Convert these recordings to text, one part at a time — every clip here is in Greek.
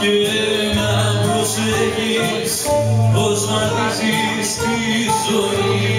και να προσέχεις πως βαδίζεις τη ζωή.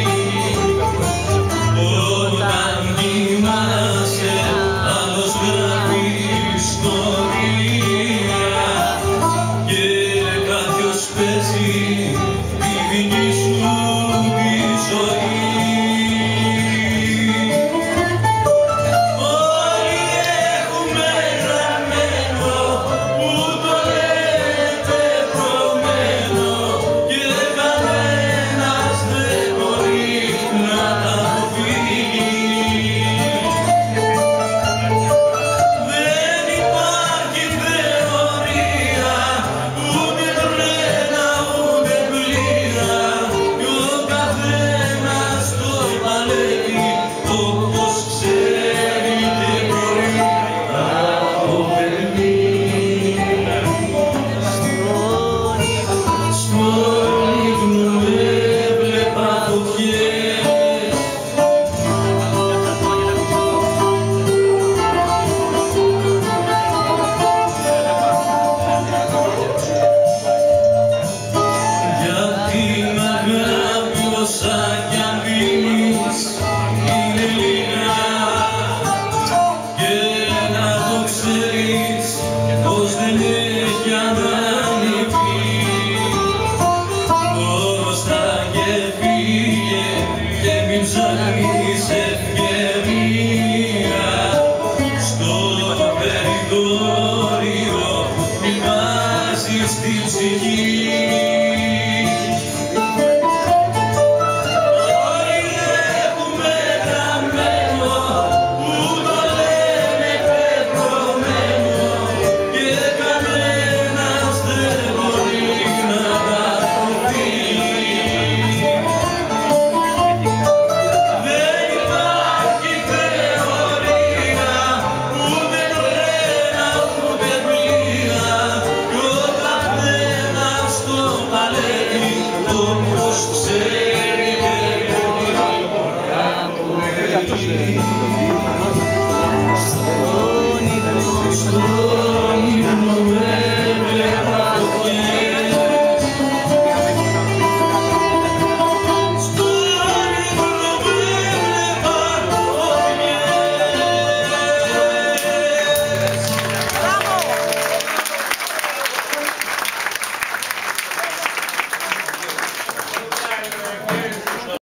It's in you. Yeah.